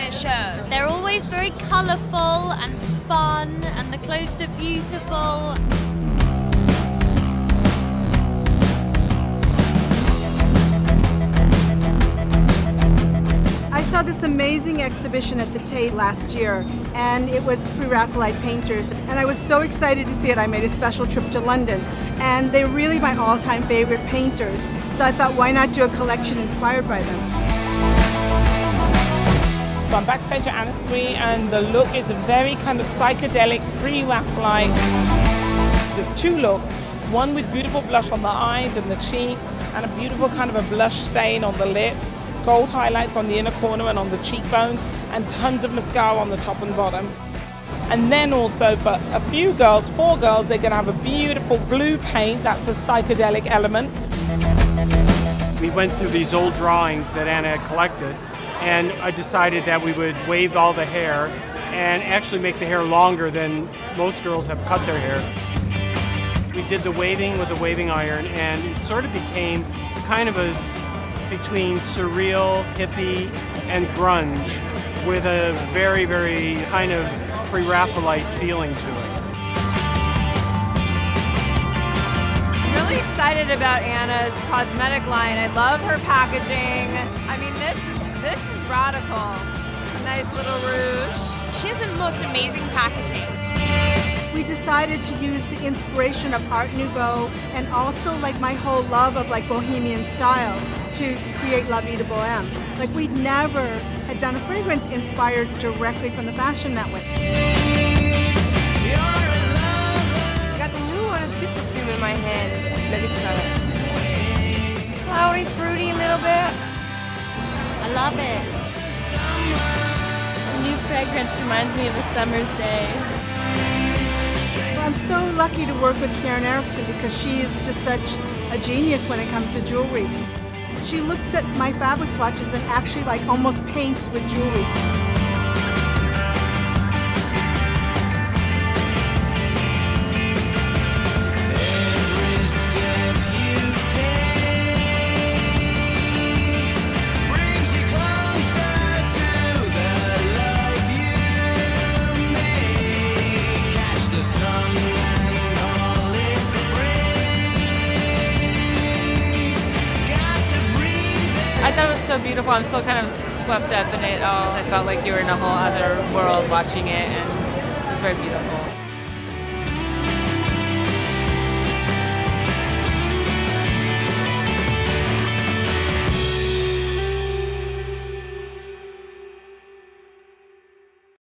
shows. They're always very colourful and fun, and the clothes are beautiful. I saw this amazing exhibition at the Tate last year, and it was Pre-Raphaelite painters, and I was so excited to see it. I made a special trip to London, and they're really my all-time favorite painters, so I thought why not do a collection inspired by them. I'm backstage at Anna Sui, and the look is a very kind of psychedelic, free waff-like. There's two looks, one with beautiful blush on the eyes and the cheeks, and a beautiful kind of a blush stain on the lips gold highlights on the inner corner and on the cheekbones, and tons of mascara on the top and bottom. And then also for a few girls, four girls, they're going to have a beautiful blue paint, that's a psychedelic element. We went through these old drawings that Anna had collected, and I decided that we would wave all the hair and actually make the hair longer than most girls have cut their hair. We did the waving with a waving iron, and it sort of became kind of a between surreal, hippie, and grunge with a very, very kind of pre-Raphaelite feeling to it. I'm really excited about Anna's cosmetic line. I love her packaging. I mean, this is radical. A nice little rouge. She has the most amazing packaging we decided to use the inspiration of Art Nouveau and also like my whole love of like bohemian style to create La Vie de Bohème. Like we'd never had done a fragrance inspired directly from the fashion that way. I got the new one, a sweet perfume in my hand. Let me smell it. Cloudy, fruity a little bit. Love it. The new fragrance reminds me of a summer's day. I'm so lucky to work with Karen Erickson because she is just such a genius when it comes to jewelry. She looks at my fabric swatches and actually like almost paints with jewelry. It was so beautiful. I'm still kind of swept up in it all. I felt like you were in a whole other world watching it, and it was very beautiful.